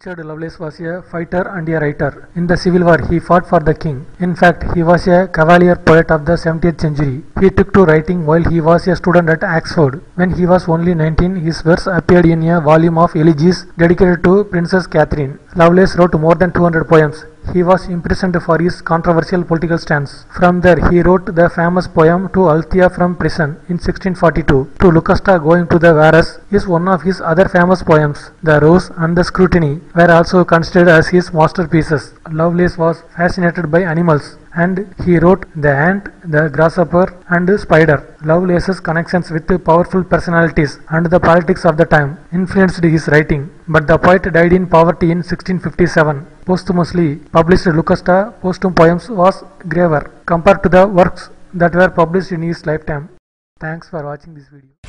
Richard Lovelace was a fighter and a writer. In the Civil War, he fought for the king. In fact, he was a cavalier poet of the 17th century. He took to writing while he was a student at Oxford. When he was only 19, his verse appeared in a volume of elegies dedicated to Princess Katherine. Lovelace wrote more than 200 poems. He was imprisoned for his controversial political stance. From there, he wrote the famous poem To Althea from prison in 1642. To Lucasta going to the Warres is one of his other famous poems. The Rose and the Scrutiny were also considered as his masterpieces. Lovelace was fascinated by animals and he wrote The Ant, the Grasshopper and the Spider. Lovelace's connections with powerful personalities and the politics of the time influenced his writing, but the poet died in poverty in 1657. Posthumously published Lucasta Postume poems was graver compared to the works that were published in his lifetime. Thanks for watching this video.